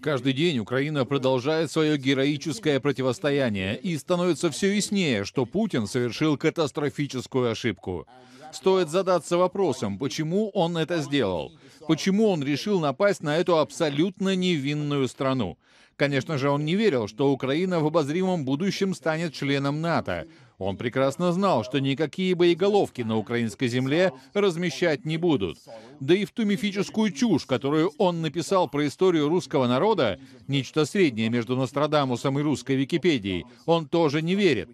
Каждый день Украина продолжает свое героическое противостояние, и становится все яснее, что Путин совершил катастрофическую ошибку. Стоит задаться вопросом, почему он это сделал? Почему он решил напасть на эту абсолютно невинную страну? Конечно же, он не верил, что Украина в обозримом будущем станет членом НАТО. Он прекрасно знал, что никакие боеголовки на украинской земле размещать не будут. Да и в ту мифическую чушь, которую он написал про историю русского народа, нечто среднее между Нострадамусом и русской Википедией, он тоже не верит.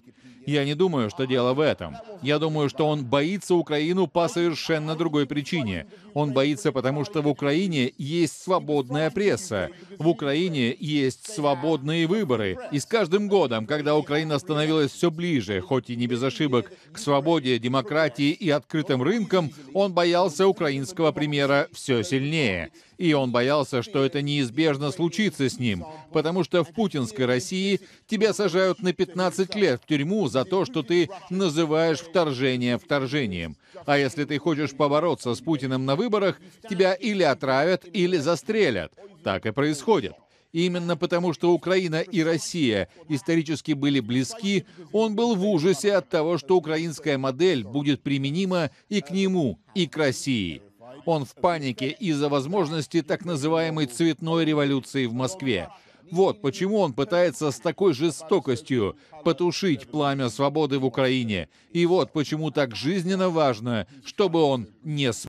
Я не думаю, что дело в этом. Я думаю, что он боится Украину по совершенно другой причине. Он боится, потому что в Украине есть свободная пресса. В Украине есть свободные выборы. И с каждым годом, когда Украина становилась все ближе, хоть и не без ошибок, к свободе, демократии и открытым рынкам, он боялся украинского примера все сильнее. И он боялся, что это неизбежно случится с ним, потому что в путинской России тебя сажают на 15 лет в тюрьму за то, что ты называешь вторжение вторжением. А если ты хочешь побороться с Путиным на выборах, тебя или отравят, или застрелят. Так и происходит. Именно потому, что Украина и Россия исторически были близки, он был в ужасе от того, что украинская модель будет применима и к нему, и к России. Он в панике из-за возможности так называемой цветной революции в Москве. Вот почему он пытается с такой жестокостью потушить пламя свободы в Украине. И вот почему так жизненно важно, чтобы он не